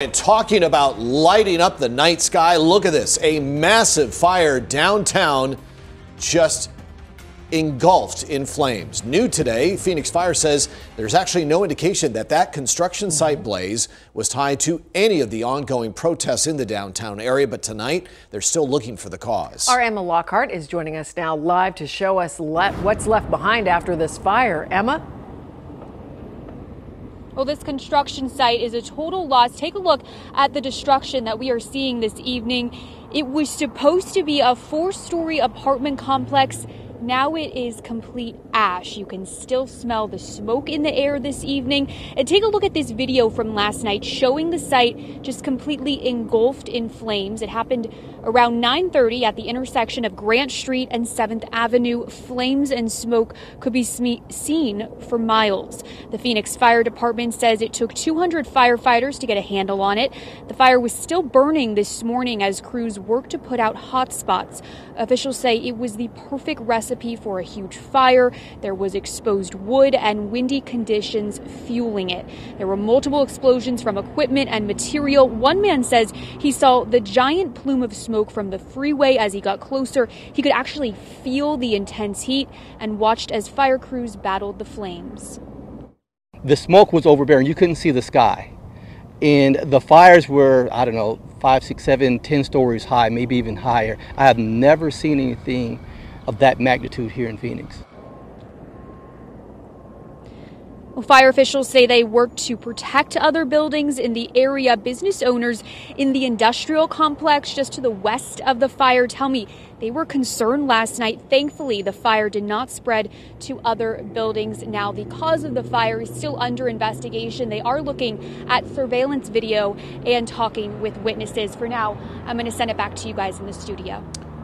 And talking about lighting up the night sky, look at this. A massive fire downtown just engulfed in flames. New today, Phoenix Fire says there's actually no indication that that construction mm-hmm. site blaze was tied to any of the ongoing protests in the downtown area, but tonight they're still looking for the cause. Our Emma Lockhart is joining us now live to show us le what's left behind after this fire. Emma? Well, this construction site is a total loss. Take a look at the destruction that we are seeing this evening. It was supposed to be a four story apartment complex now it is complete ash. You can still smell the smoke in the air this evening. And take a look at this video from last night showing the site just completely engulfed in flames. It happened around 9:30 at the intersection of Grant Street and 7th Avenue. Flames and smoke could be seen for miles. The Phoenix Fire Department says it took 200 firefighters to get a handle on it. The fire was still burning this morning as crews worked to put out hot spots. Officials say it was the perfect recipe recipe for a huge fire. There was exposed wood and windy conditions fueling it. There were multiple explosions from equipment and material. One man says he saw the giant plume of smoke from the freeway as he got closer. He could actually feel the intense heat and watched as fire crews battled the flames. The smoke was overbearing. You couldn't see the sky. And the fires were, I don't know, five, six, seven, ten stories high, maybe even higher. I have never seen anything of that magnitude here in Phoenix. Well, fire officials say they worked to protect other buildings in the area. Business owners in the industrial complex just to the west of the fire tell me they were concerned last night. Thankfully, the fire did not spread to other buildings. Now, the cause of the fire is still under investigation. They are looking at surveillance video and talking with witnesses. For now, I'm going to send it back to you guys in the studio.